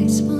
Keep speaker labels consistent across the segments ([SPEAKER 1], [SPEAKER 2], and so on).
[SPEAKER 1] explain.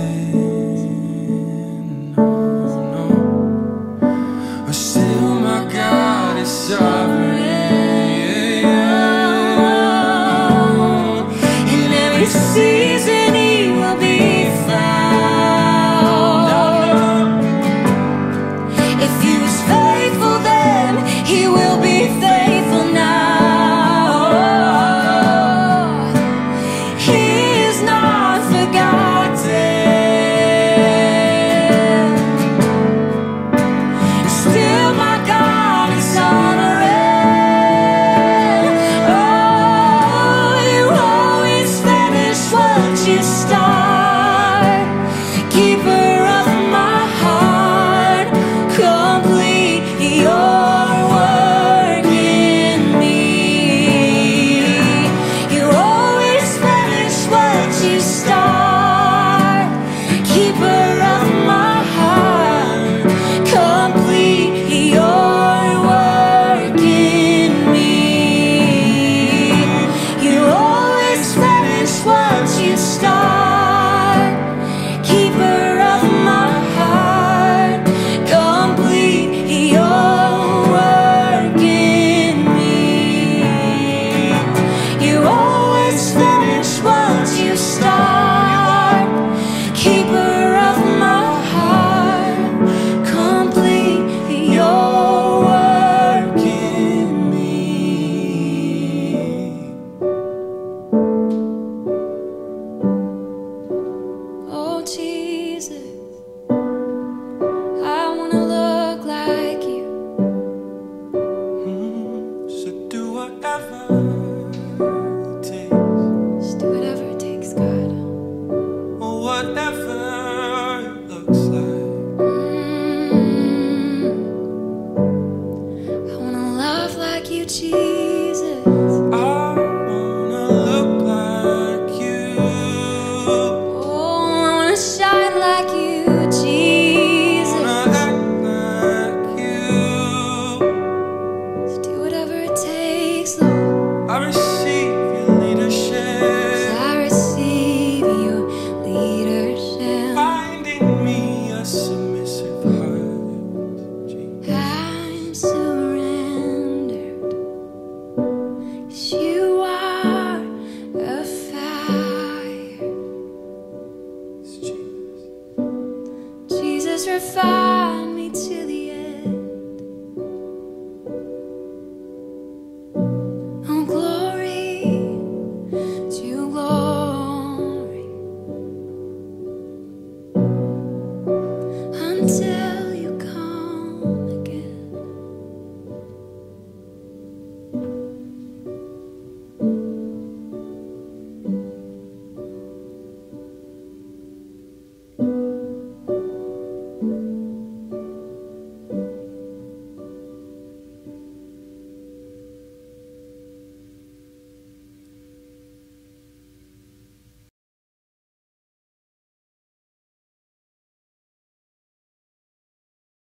[SPEAKER 1] Forgotten.
[SPEAKER 2] I
[SPEAKER 1] receive